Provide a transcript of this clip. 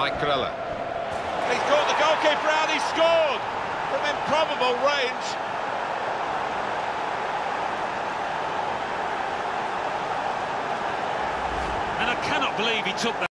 Mike Corella. He's caught the goalkeeper out, he's scored from improbable range. And I cannot believe he took that.